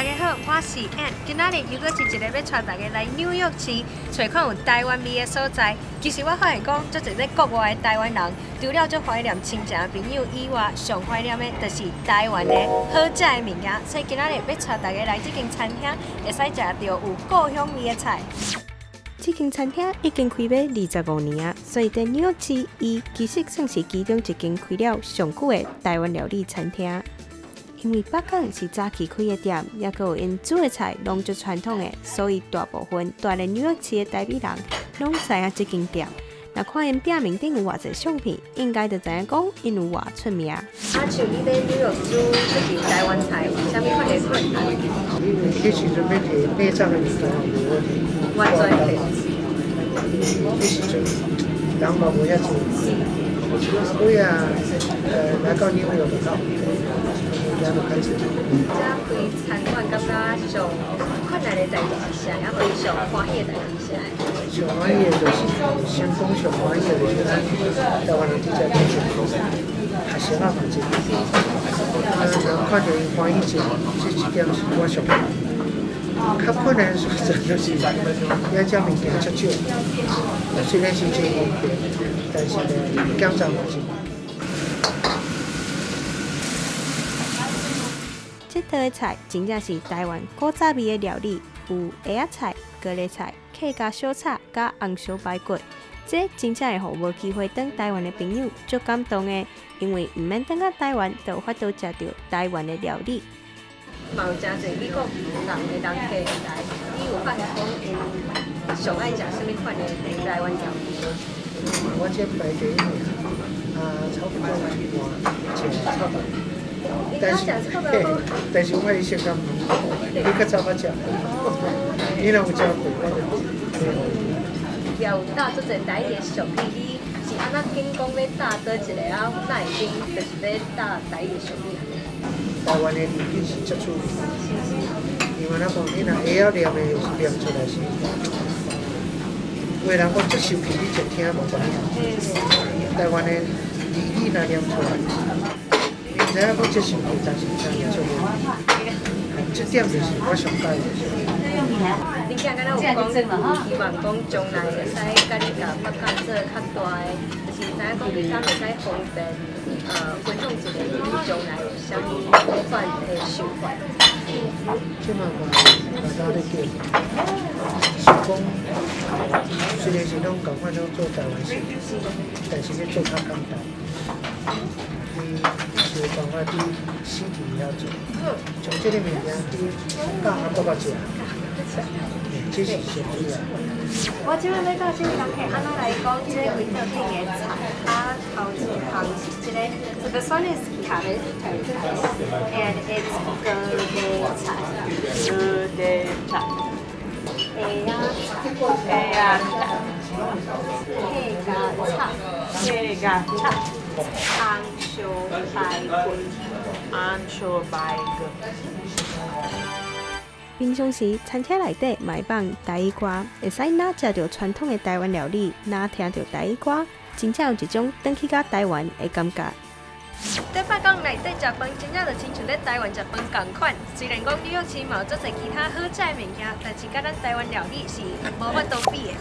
大家好，我是 Ann。今仔日如果是一个要带大家来纽约市，找看有台湾味的所在。其实我发现讲，足侪在国外的台湾人，除了做怀念亲情朋友以外，上怀念的就是台湾的好食的物件。所以今仔日要带大家来这间餐厅，会使食到有故乡味的菜。这间餐厅已经开卖二十五年啊，所以在纽约市，伊其实算是其中一间开了上久的台湾料理餐厅。因为北港是早期开的店，也佮有因煮的菜拢足传统的，所以大部分住在纽约市的台北人拢知影这间店。那看因店面顶有偌侪相片，应该就知影讲因有偌出名。啊，像你在纽约煮台湾菜，啥物款的困难？迄时阵要摕内脏的物件，完全摕。迄时阵人嘛无遐济，所以啊，呃，来到纽约就到。这开餐馆感觉上困难的代志是啥？也非常欢喜的代志是啥？上欢喜的就是先讲上欢喜的就是咱台湾人伫遮做做学习啊嘛，这啊，人看到欢喜者，这一点是我上较困难所在就是遐只物件较少，虽然是真方便，但是呢，检查嘛是。这道的菜真正是台湾古早味的料理，有蚵仔菜、蛤蜊菜、客家小炒、加红烧排骨。这真正会让无机会等台湾的朋友足感动的，因为毋免等到台湾，就有法度食到台湾的料理。有真侪美国人的人客来，你有发现讲因上爱食什么款的台湾料理？我这排第一名，啊，炒饭、炒菜、炒。但是，但是我伊性格唔好，伊较早我食，伊若有食过，我就有打做阵台的小弟弟，是安那听讲要打多一个啊，那已经就是要打台的小弟台湾的料理是接触，因为咱讲你若会晓念的，是念出来是。有人讲接受起，你就听无关系。台湾的语语若念出来。你要不接受，但是这样做不这点就是我上介的。你讲敢若有讲，希望讲将来会使甲你甲北港做较大的，就是知影讲你敢会使方便，呃，分享一个你将来有啥物款的想法。即嘛我大家咧叫，是讲虽然是拢共款拢做台湾式，但是咧做较简单。是讲法伫身体遐做，从这个物件伫教阿爸爸食，这是最主要。我即摆要教这个人客安怎来讲这个味道顶的菜，啊，头一项是这个，这个算是 cabbage and it's 蛤蜊菜，蛤蜊菜，蚵仔菜，蚵仔菜，客家菜，客家菜。红烧排骨，红烧排骨。平常时，餐厅内底卖放台语歌，会使哪食到传统的台湾料理，哪听到台语歌，真正有一种回去到台湾的感觉。在北港内底食饭，真正就亲像在台湾食饭同款。虽然讲纽约市有做侪其他好食的物件，但是甲咱台湾料理是无法度比的。